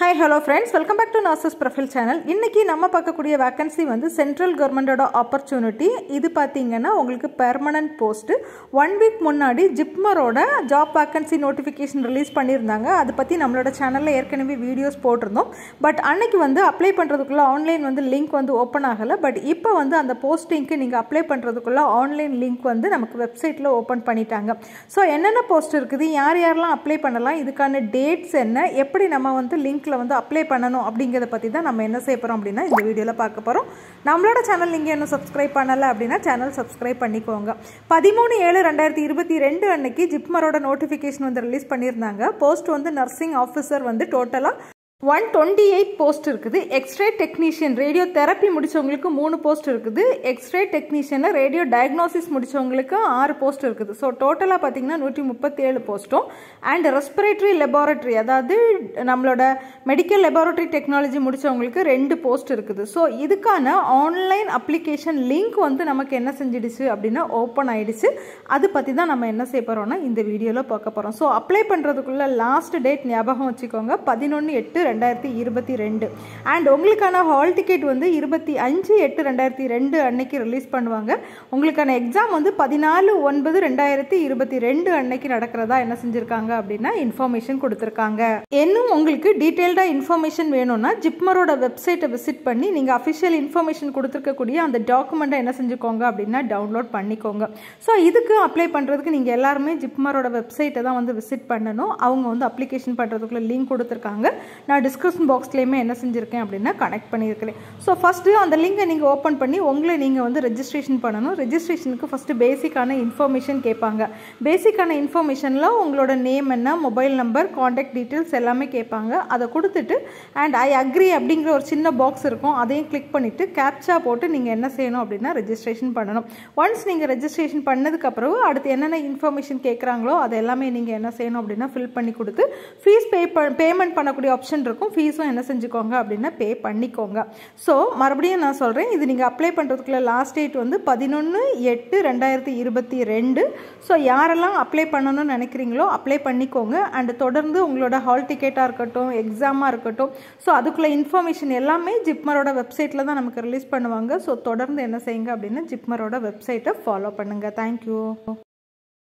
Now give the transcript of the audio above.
Hi hello friends welcome back to nurses profile channel இன்றைக்கி நம்ம பார்க்கக்கூடிய வேக்கன்சி வந்து சென்ட்ரல் கவர்மெண்டோட ஆப்பர்ச்சுனிட்டி இது பார்த்திங்கன்னா உங்களுக்கு பெர்மனன்ட் போஸ்ட்டு ஒன் வீக் முன்னாடி ஜிப்மரோட ஜாப் வேக்கன்சி நோட்டிஃபிகேஷன் ரிலீஸ் பண்ணியிருந்தாங்க. அதை பற்றி நம்மளோட சேனலில் ஏற்கனவே வீடியோஸ் போட்டிருந்தோம். பட் அன்னைக்கு வந்து அப்ளை பண்ணுறதுக்குள்ளே ஆன்லைன் வந்து லிங்க் வந்து ஓப்பன் ஆகலை. பட் இப்போ வந்து அந்த போஸ்டிங்க்கு நீங்கள் அப்ளை பண்ணுறதுக்குள்ளே ஆன்லைன் லிங்க் வந்து நமக்கு வெப்சைட்டில் ஓப்பன் பண்ணிட்டாங்க. ஸோ என்னென்ன போஸ்ட் இருக்குது? யார் யாரெல்லாம் அப்ளை பண்ணலாம்? இதுக்கான டேட்ஸ் என்ன? எப்படி நம்ம வந்து லிங்க் லிங்க்கில் வந்து அப்ளை பண்ணணும் அப்படிங்கிறத பற்றி தான் நம்ம என்ன செய்ய போகிறோம் அப்படின்னா இந்த வீடியோவில் பார்க்க போகிறோம் நம்மளோட சேனல் நீங்கள் இன்னும் சப்ஸ்கிரைப் பண்ணலை அப்படின்னா சேனல் சப்ஸ்கிரைப் பண்ணிக்கோங்க. பதிமூணு ஏழு ரெண்டாயிரத்தி இருபத்தி ரெண்டு அன்னைக்கு ஜிப்மரோட நோட்டிஃபிகேஷன் வந்து ரிலீஸ் பண்ணியிருந்தாங்க. போஸ்ட் வந்து நர்சிங் ஆஃபீஸர் வந்து டோட்டலாக ஒன் டுவெண்ட்டி எயிட் போஸ்ட் இருக்குது. எக்ஸ்ரே டெக்னீஷியன் ரேடியோ தெரப்பி முடித்தவங்களுக்கு மூணு போஸ்ட் இருக்குது. எக்ஸ்ரே டெக்னீஷியனில் ரேடியோ டயக்னோசிஸ் முடித்தவங்களுக்கு ஆறு போஸ்ட் இருக்குது. ஸோ டோட்டலாக பார்த்திங்கன்னா நூற்றி முப்பத்தேழு போஸ்ட்டும் அண்ட் ரெஸ்பிரேட்டரி லெபார்ட்ரி அதாவது நம்மளோட மெடிக்கல் லெபார்ட்ரி டெக்னாலஜி முடித்தவங்களுக்கு ரெண்டு போஸ்ட் இருக்குது. ஸோ இதுக்கான ஆன்லைன் அப்ளிகேஷன் லிங்க் வந்து நமக்கு என்ன செஞ்சிடுச்சு அப்படின்னா ஓப்பன் ஆகிடுச்சு அது பற்றி தான் நம்ம என்ன செய்ய போகிறோம்னா இந்த வீடியோவில் பார்க்க போகிறோம் ஸோ அப்ளை பண்ணுறதுக்குள்ளே லாஸ்ட் டேட் ஞாபகம் வச்சுக்கோங்க. பதினொன்று எட்டு ரெண்டாயிரத்தி இருபத்தி ரெண்டு. அண்ட் உங்களுக்கான ஹால் டிக்கெட் வந்து இருபத்தி அஞ்சு எட்டு ரெண்டாயிரத்தி ரெண்டு அன்னைக்கு ரிலீஸ் பண்ணுவாங்க. உங்களுக்கான எக்ஸாம் வந்து பதினாலு ஒன்பது ரெண்டாயிரத்தி இருபத்தி ரெண்டு அன்னைக்கு நடக்கிறதா என்ன செஞ்சுருக்காங்க அப்படின்னா இன்ஃபர்மேஷன் கொடுத்துருக்காங்க. இன்னும் உங்களுக்கு டீட்டெயில்டாக இன்ஃபர்மேஷன் வேணும்னா ஜிப்மரோட வெப்சைட்டை விசிட் பண்ணி நீங்கள் அஃபிஷியல் இன்ஃபர்மேஷன் கொடுத்துருக்கக்கூடிய அந்த டாக்குமெண்ட்டை என்ன செஞ்சுக்கோங்க அப்படின்னா டவுன்லோட் பண்ணிக்கோங்க. ஸோ இதுக்கு அப்ளை பண்ணுறதுக்கு நீங்கள் எல்லாருமே ஜிப்மரோட வெப்சைட்டை தான் வந்து விசிட் பண்ணணும். அவங்க வந்து அப்ளிகேஷன் பண்ணுறதுக்குள்ள லிங்க் கொடுத்துருக்காங்க. நான் டிஸ்கிரிப்ஷன் பாக்ஸ்லேயுமே என்ன செஞ்சுருக்கேன் அப்படின்னா கனெக்ட் பண்ணியிருக்கிறேன் ஸோ ஃபஸ்ட்டு அந்த லிங்கை நீங்கள் ஓப்பன் பண்ணி உங்களை நீங்கள் வந்து ரெஜிஸ்ட்ரேஷன் பண்ணணும். ரெஜிஸ்ட்ரேஷனுக்கு ஃபஸ்ட்டு பேசிக்கான இன்ஃபர்மேஷன் கேட்பாங்க. பேசிக்கான இன்ஃபர்மேஷனில் உங்களோட நேம் என்ன மொபைல் நம்பர் காண்டாக்ட் டீட்டெயில்ஸ் எல்லாமே கேட்பாங்க. அதை கொடுத்துட்டு அண்ட் ஐ அக்ரி அப்படிங்கிற ஒரு சின்ன பாக்ஸ் இருக்கும். அதையும் கிளிக் பண்ணிவிட்டு கேப்சா போட்டு நீங்கள் என்ன செய்யணும் அப்படின்னா ரெஜிஸ்ட்ரேஷன் பண்ணணும். ஒன்ஸ் நீங்கள் ரெஜிஸ்ட்ரேஷன் பண்ணதுக்கப்புறம் அடுத்து என்னென்ன இன்ஃபர்மேஷன் கேட்குறாங்களோ அது எல்லாமே நீங்கள் என்ன செய்யணும் அப்படின்னா ஃபில் பண்ணி கொடுத்து ஃபீஸ் பே பேமெண்ட் பண்ணக்கூடிய ஆப்ஷன் இருக்கும். ஃபீஸும் என்ன செஞ்சுக்கோங்க அப்படின்னா பே பண்ணிக்கோங்க. ஸோ மறுபடியும் நான் சொல்கிறேன் இது நீங்கள் அப்ளை பண்ணுறதுக்குள்ள லாஸ்ட் டேட் வந்து பதினொன்று எட்டு ரெண்டாயிரத்தி இருபத்தி ரெண்டு. ஸோ யாரெல்லாம் அப்ளை பண்ணணும்னு நினைக்கிறீங்களோ அப்ளை பண்ணிக்கோங்க. அண்ட் தொடர்ந்து உங்களோட ஹால் டிக்கெட்டாக இருக்கட்டும் எக்ஸாமாக இருக்கட்டும் ஸோ அதுக்குள்ள இன்ஃபர்மேஷன் எல்லாமே ஜிப்மரோட வெப்சைட்டில் தான் நமக்கு ரிலீஸ் பண்ணுவாங்க. ஸோ தொடர்ந்து என்ன செய்யுங்க அப்படின்னா ஜிப்மரோட வெப்சைட்டை ஃபாலோ பண்ணுங்கள் தேங்க்யூ